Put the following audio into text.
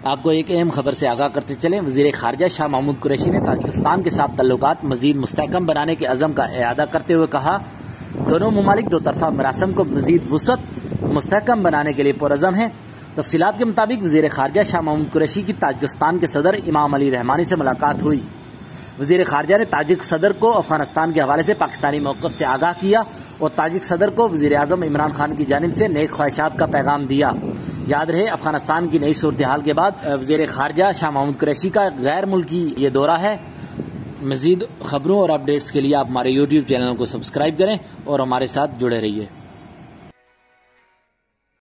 आपको एक अहम खबर से आगाह करते चले। वज़ीर खारजा शाह महमूद कुरैशी ने ताजिकिस्तान के साथ तल्लुक मजीद मुस्तकम बनाने के अज़म का अदा करते हुए कहा, दोनों ममालिक दो तरफा मरासम को मजीद वसत, मुस्तकम बनाने के लिए पुरज़म है। तफसीत के मुताबिक वज़ीर खारजा शाह महमूद कुरैशी की ताजिकिस्तान के सदर इमाम अली रहमानी से मुलाकात हुई। वज़ीर खारजा ने ताजिक सदर को अफ़गानिस्तान के हवाले से पाकिस्तानी मौकफ से आगाह किया और ताजिक सदर को वज़ीर अजम इमरान खान की जानब से नेक ख्वाहिशात का पैगाम दिया। याद रहे, अफ़गानिस्तान की नई सूरत हाल के बाद वज़ीर खारजा शाह महमूद कुरैशी का गैर मुल्की ये दौरा है। मजीद खबरों और अपडेट्स के लिए आप हमारे यूट्यूब चैनल को सब्सक्राइब करें और हमारे साथ जुड़े रहिए।